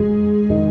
Música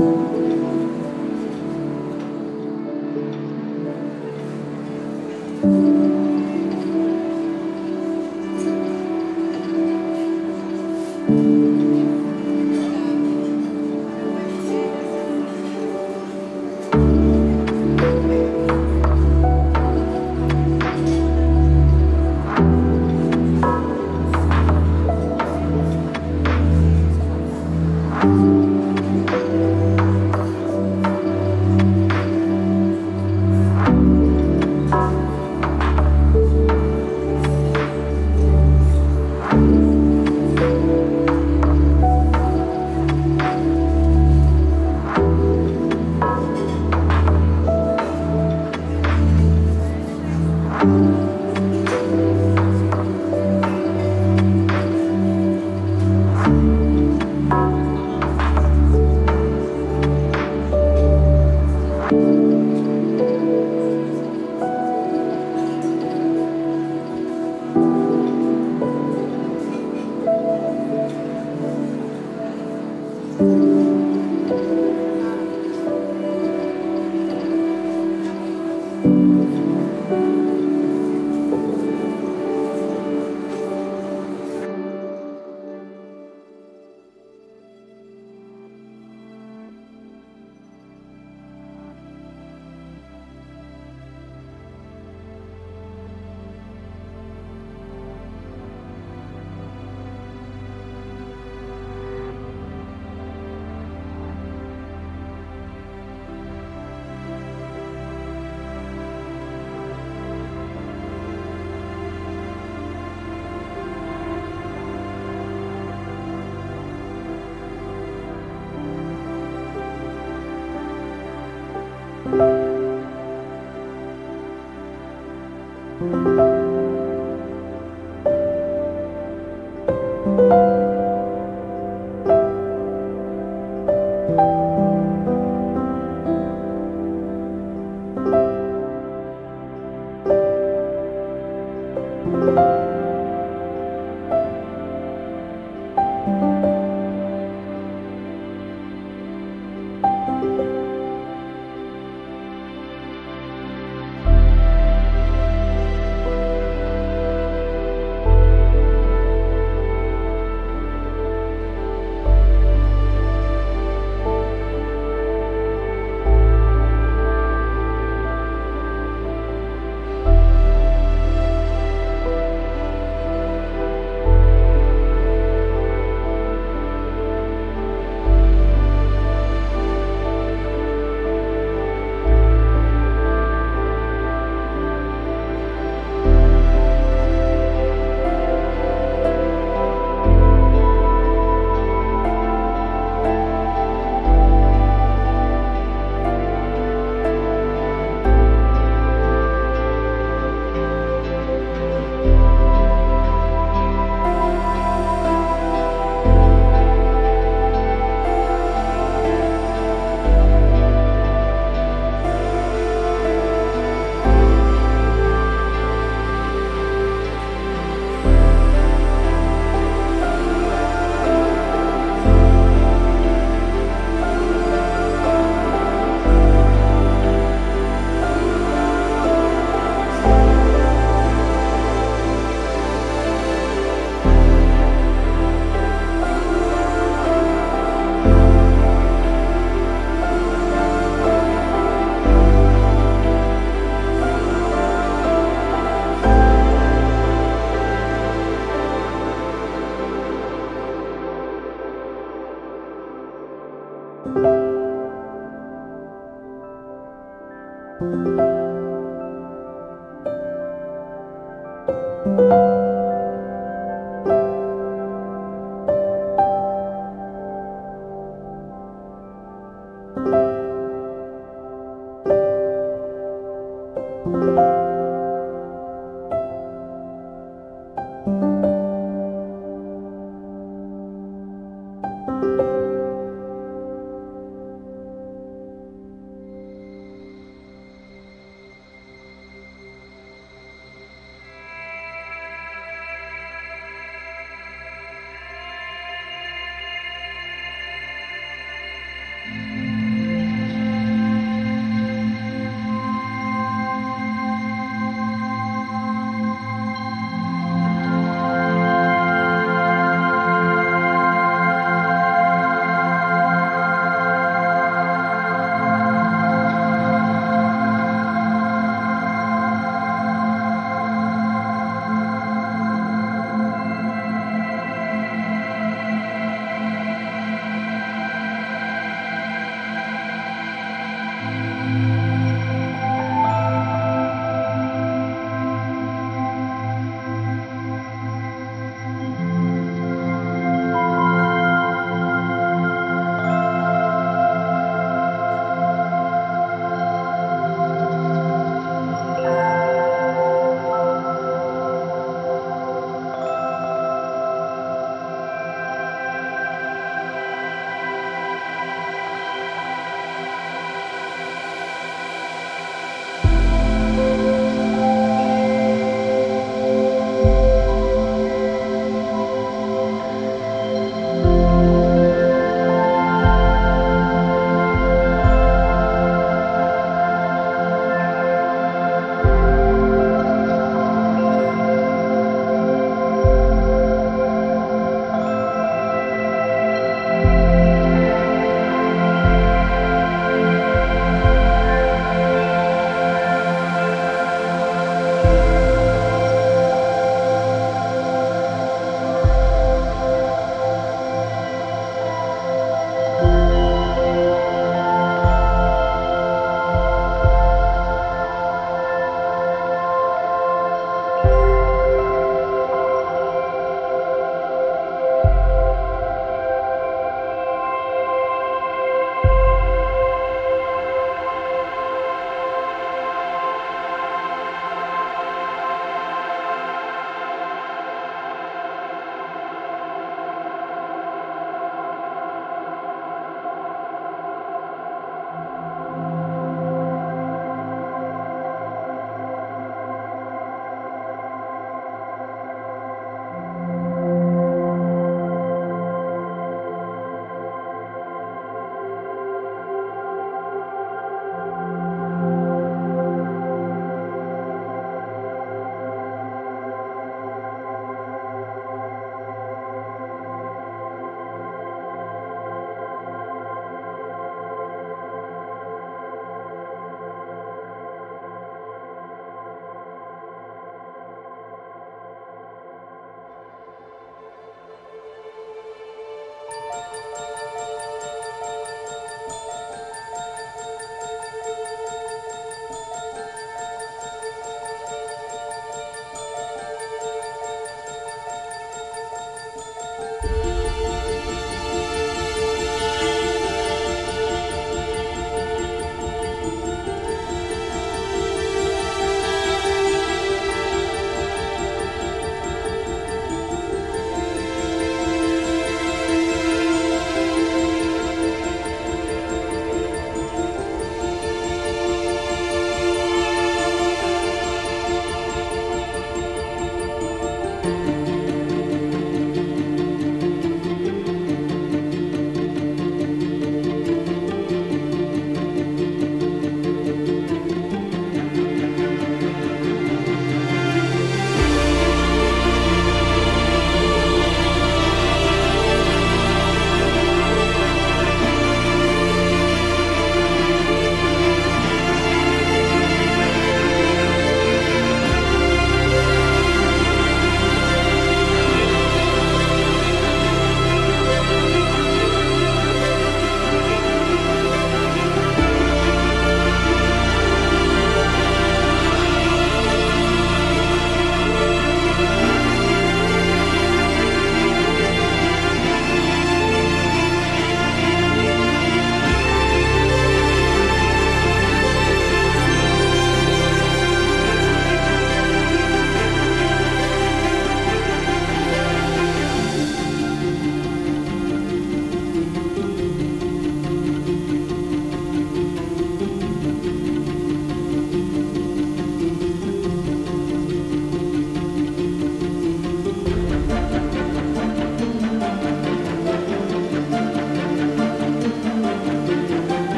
Música